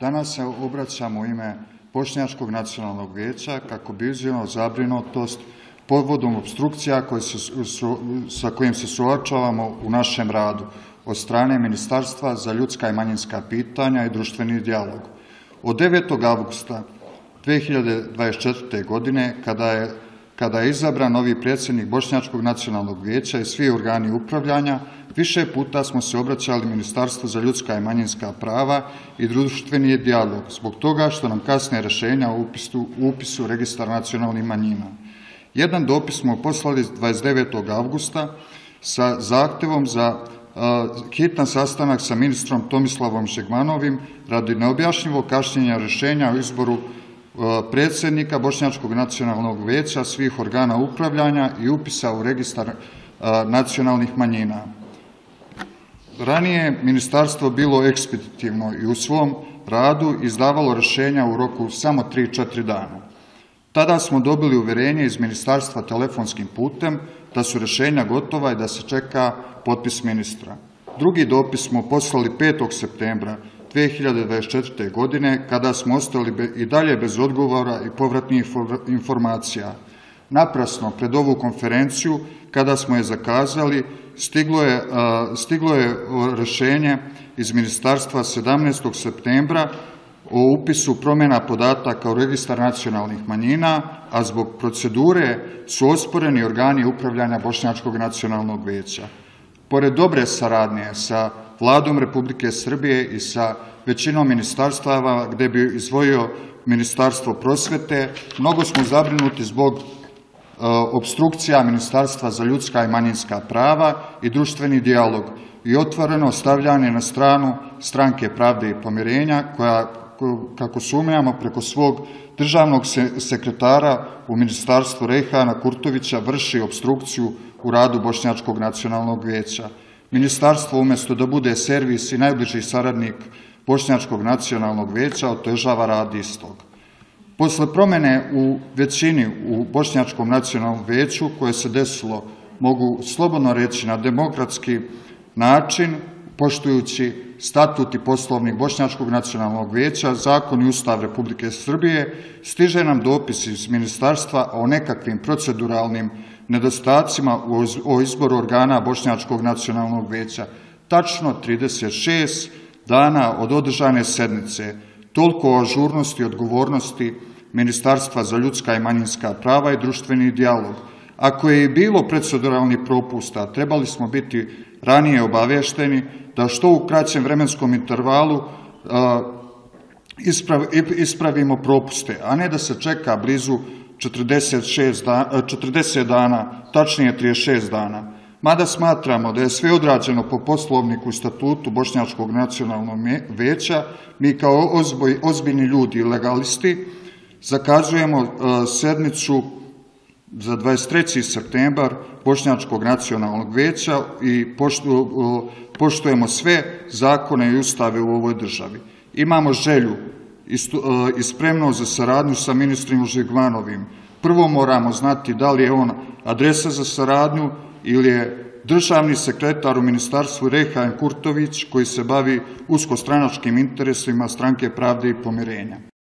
Danas se obraćamo u ime Bošnjačkog nacionalnog vijeća kako bi izvijeno zabrinutost povodom obstrukcija sa kojim se suočavamo u našem radu od strane Ministarstva za ljudska i manjinska pitanja i društveni dijalog. Od 9. augusta 2024. godine kada je, kada je izabran novi predsjednik Bošnjačkog nacionalnog vijeća i svi organi upravljanja, više puta smo se obraćali Ministarstvu za ljudska i manjinska prava i društveni dijalog zbog toga što nam kasne rješenja u upisu, upisu registra nacionalnih manjina. Jedan dopis smo poslali 29. augusta sa zahtjevom za hitan sastanak sa ministrom Tomislavom Žegmanovim radi neobjašnjivog kašnjenja rješenja o izboru predsjednika Bošnjačkog nacionalnog vijeća, svih organa upravljanja i upisa u registar nacionalnih manjina. Ranije je ministarstvo bilo ekspeditivno i u svom radu izdavalo rješenja u roku samo 3-4 dana. Tada smo dobili uvjerenje iz ministarstva telefonskim putem da su rješenja gotova i da se čeka potpis ministra. Drugi dopis smo poslali 5. septembra 2024. godine kada smo ostali i dalje bez odgovora i povratnih informacija. Naprasno, pred ovu konferenciju, kada smo je zakazali, stiglo je, stiglo je rješenje iz ministarstva 17. septembra o upisu promjena podataka u registar nacionalnih manjina, a zbog procedure su osporeni organi upravljanja Bošnjačkog nacionalnog vijeća. Pored dobre saradnje sa Vladom Republike Srbije i sa većinom ministarstava gdje bi izvojio Ministarstvo prosvete, mnogo smo zabrinuti zbog obstrukcija Ministarstva za ljudska i manjinska prava i društveni dijalog i otvoreno stavljanje na stranu stranke pravde i pomirenja koja kako sumnjamo preko svog državnog sekretara u ministarstvu Rejhana Kurtovića vrši obstrukciju u radu Bošnjačkog nacionalnog vijeća. Ministarstvo umjesto da bude servis i najbliži saradnik Bošnjačkog nacionalnog vijeća otežava rad istog. Posle promjene u većini u Bošnjačkom nacionalnom vijeću koje se desilo, mogu slobodno reći, na demokratski način, poštujući statut i poslovnik Bošnjačkog nacionalnog vijeća, zakon i ustav Republike Srbije, stiže nam dopis iz ministarstva o nekakvim proceduralnim nedostacima o izboru organa Bošnjačkog nacionalnog vijeća. Tačno 36 dana od održane sednice, toliko o ažurnosti i odgovornosti Ministarstva za ljudska i manjinska prava i društveni dijalog. Ako je i bilo proceduralnih propusta, trebali smo biti ranije obavješteni da što u kraćem vremenskom intervalu ispravimo propuste, a ne da se čeka blizu 40 dana, tačnije 36 dana. Mada smatramo da je sve odrađeno po poslovniku i statutu Bošnjačkog nacionalnog vijeća, mi kao ozbiljni ljudi i legalisti zakazujemo sednicu za 23. septembar Bošnjačkog nacionalnog vijeća i poštujemo sve zakone i ustave u ovoj državi. Imamo želju i spremnost za saradnju sa ministrim Žigmanovim. Prvo moramo znati da li je on adresa za saradnju ili je državni sekretar u ministarstvu Rehan Kurtović koji se bavi uskostranačkim interesima stranke pravde i pomirenja.